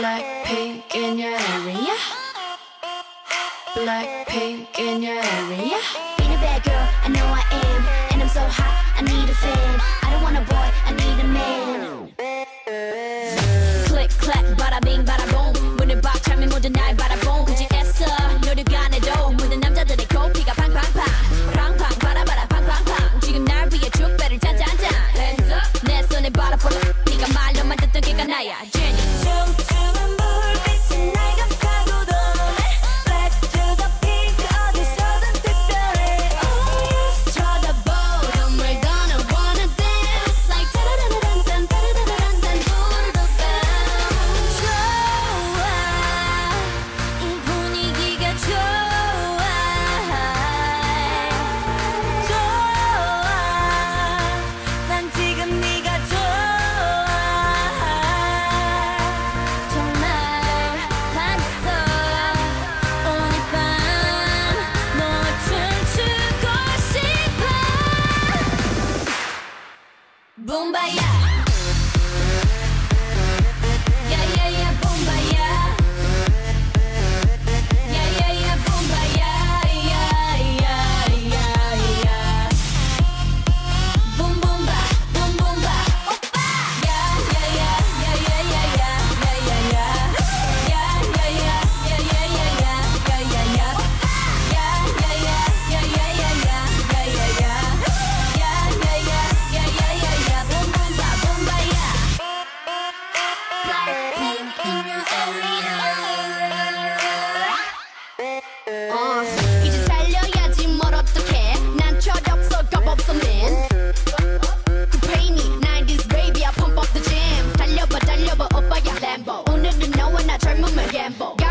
Black pink in your area. Black pink in your area. Being a bad girl. I try move my gamble.